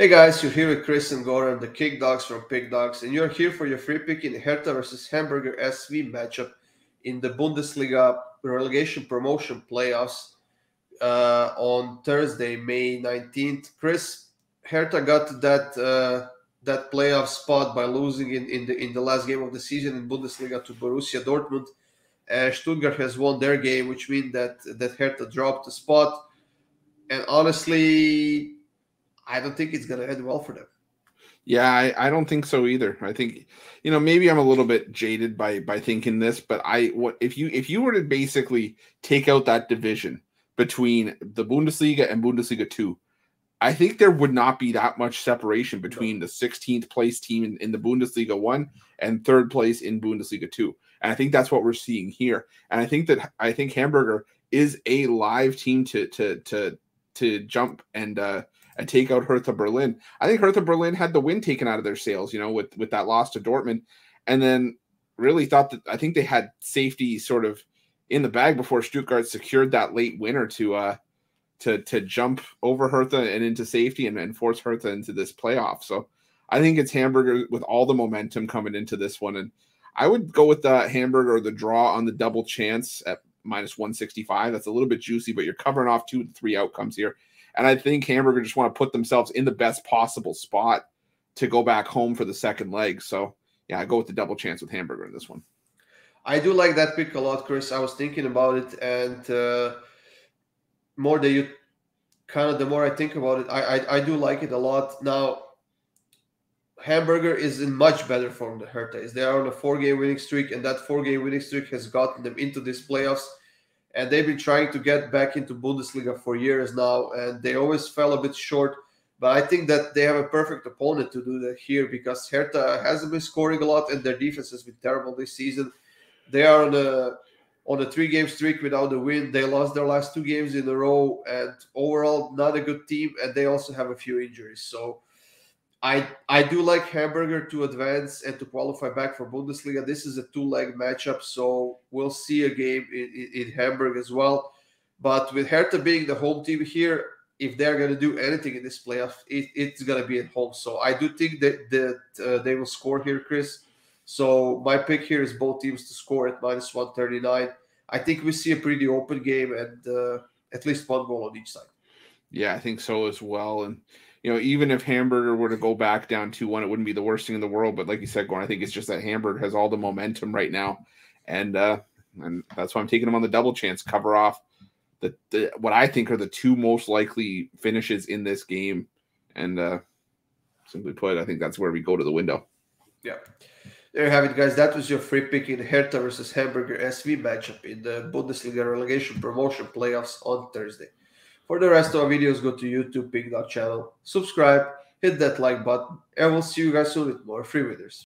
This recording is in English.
Hey guys, you're here with Chris and Goran, the Kick Dogs from Pick Dawgz, and you're here for your free pick in Hertha versus Hamburger SV matchup in the Bundesliga relegation promotion playoffs uh, on Thursday, May 19th. Chris, Hertha got that uh, that playoff spot by losing in, in the in the last game of the season in Bundesliga to Borussia Dortmund. Uh, Stuttgart has won their game, which means that that Hertha dropped the spot. And honestly, I don't think it's going to end well for them. Yeah, I, I, don't think so either. I think, you know, maybe I'm a little bit jaded by by thinking this, but I what if you if you were to basically take out that division between the Bundesliga and Bundesliga two, I think there would not be that much separation between the 16th place team in, in the Bundesliga one and third place in Bundesliga two. And I think that's what we're seeing here. And I think that I think Hamburger is a live team to to to to jump and uh and take out Hertha Berlin. I think Hertha Berlin had the win taken out of their sails, you know, with with that loss to Dortmund, and then really thought that I think they had safety sort of in the bag before Stuttgart secured that late winner to uh to to jump over Hertha and into safety and, and force Hertha into this playoff. So I think it's Hamburger with all the momentum coming into this one, and I would go with the Hamburger or the draw on the double chance at minus 165. That's a little bit juicy, but you're covering off two to three outcomes here. And I think Hamburger just want to put themselves in the best possible spot to go back home for the second leg. So yeah, I go with the double chance with Hamburger in this one. I do like that pick a lot, Chris. I was thinking about it, and uh, more that you kind of the more I think about it, I, I I do like it a lot. Now, Hamburger is in much better form than Hertha is. They are on a four-game winning streak, and that four-game winning streak has gotten them into these playoffs and they've been trying to get back into Bundesliga for years now, and they always fell a bit short. But I think that they have a perfect opponent to do that here because Hertha hasn't been scoring a lot, and their defense has been terrible this season. They are on a on a three game streak without a win. They lost their last two games in a row, and overall not a good team. And they also have a few injuries. So I I do like Hamburger to advance and to qualify back for Bundesliga. This is a two leg matchup, so we'll see a game in, in, in, Hamburg as well. But with Hertha being the home team here, if they're going to do anything in this playoff, it, it's going to be at home. So I do think that that uh, they will score here, Chris. So my pick here is both teams to score at minus one thirty nine. I think we see a pretty open game and uh, at least one goal on each side. Yeah, I think so as well, and you know, even if Hamburger were to go back down 2 1, it wouldn't be the worst thing in the world. But like you said, Goran, I think it's just that Hamburg has all the momentum right now. And uh and that's why I'm taking them on the double chance, cover off the, the what I think are the two most likely finishes in this game. And uh simply put, I think that's where we go to the window. Yeah. There you have it, guys. That was your free pick in Hertha versus Hamburger SV matchup in the Bundesliga relegation promotion playoffs on Thursday. For the rest of our videos, go to YouTube, Pick Dog channel, subscribe, hit that like button, and we'll see you guys soon with more free winners.